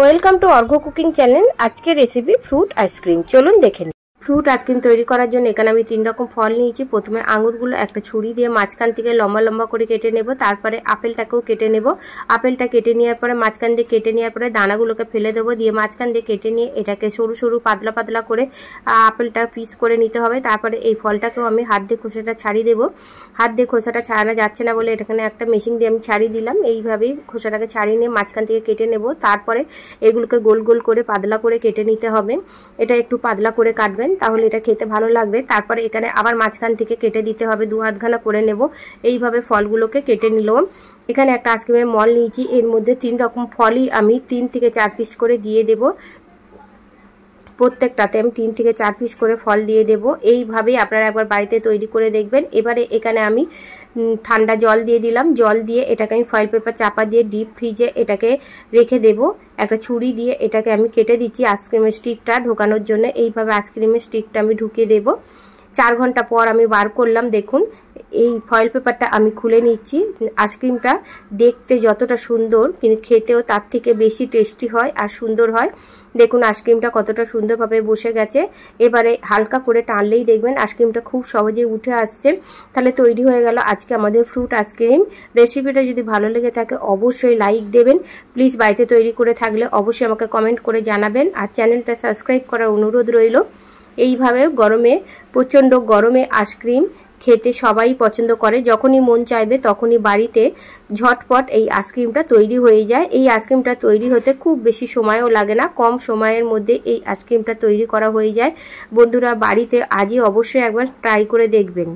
Welcome to Argha cooking channel. আজকের recipe fruit ice cream চলুন দেখে ফ্রুট আইসক্রিম তৈরি করার জন্য এখানে আমি তিন রকম ফল নিয়েছি। প্রথমে আঙুরগুলো একটা ছুরি দিয়ে মাঝখান থেকে লম্বা লম্বা করে কেটে নেব। তারপরে আপেলটাকেও কেটে নেব। আপেলটা কেটে নেওয়ার পরে মাঝখান দিয়ে কেটে নেওয়ার পরে দানাগুলোকে ফেলে দেবো। দিয়ে মাঝখান দিয়ে কেটে নিয়ে এটাকে সরু সরু পাতলা পাতলা করে আপেলটা পিস করে নিতে হবে। তারপরে এই ফলটাকেও আমি হাত দিয়ে খোসাটা ছাড়িয়ে দেবো। হাত দিয়ে খোসাটা ছাড়ানো যাচ্ছে না বলে এখানে একটা মেশিন দিয়ে আমি ছাড়িয়ে দিলাম। এইভাবেই খোসাটাকে ছাড়িয়ে নিয়ে মাঝখান থেকে কেটে নেব। তারপরে এগুলোকে গোল গোল করে পাতলা করে কেটে নিতে হবে। এটা একটু পাতলা করে কাটবেন। তাহলে এটা খেতে ভালো লাগবে। তারপরে এখানে আবার মাঝখান থেকে কেটে দিতে হবে, দু হাতখানা করে নেব। এইভাবে ফলগুলোকে কেটে নিলাম। এখানে একটা আইসক্রিমের মল নিয়েছি। এর মধ্যে তিন রকম ফলই আমি তিন থেকে চার পিস করে দিয়ে দেব। প্রত্যেকটাতে আমি তিন থেকে চার পিস করে ফল দিয়ে দেব। এইভাবেই আপনারা একবার বাড়িতে তৈরি করে দেখবেন। এবারে এখানে আমি ঠান্ডা জল দিয়ে দিলাম। জল দিয়ে এটাকে আমি ফয়েল পেপার চাপা দিয়ে ডিপ ফ্রিজে এটাকে রেখে দেব। একটা ছুরি দিয়ে এটাকে আমি কেটে দিচ্ছি আইসক্রিমের স্টিকটা ঢোকানোর জন্য। এইভাবে আইসক্রিমের স্টিকটা আমি ঢুকিয়ে দেব। চার ঘণ্টা পর আমি বার করলাম, দেখুন। এই ফয়েল পেপারটা আমি খুলে নিচ্ছি। আইসক্রিমটা দেখতে যতটা সুন্দর, কিন্তু খেতেও তার থেকে বেশি টেস্টি হয় আর সুন্দর হয়। দেখুন আইসক্রিমটা কতটা সুন্দরভাবে বসে গেছে। এবারে হালকা করে টানলেই দেখবেন আইসক্রিমটা খুব সহজেই উঠে আসছে। তাহলে তৈরি হয়ে গেল আজকে আমাদের ফ্রুট আইসক্রিম রেসিপিটা যদি ভালো লেগে থাকে, অবশ্যই লাইক দেবেন। প্লিজ বাড়িতে তৈরি করে থাকলে অবশ্যই আমাকে কমেন্ট করে জানাবেন। আর চ্যানেলটা সাবস্ক্রাইব করার অনুরোধ রইল। এইভাবে গরমে, প্রচণ্ড গরমে আইসক্রিম খেতে সবাই পছন্দ করে। যখনই মন চাইবে তখনই বাড়িতে ঝটপট এই আইসক্রিমটা তৈরি হয়ে যায়। এই আইসক্রিমটা তৈরি হতে খুব বেশি সময়ও লাগে না, কম সময়ের মধ্যে এই আইসক্রিমটা তৈরি করা হয়ে যায়। বন্ধুরা, বাড়িতে আজই অবশ্যই একবার ট্রাই করে দেখবেন।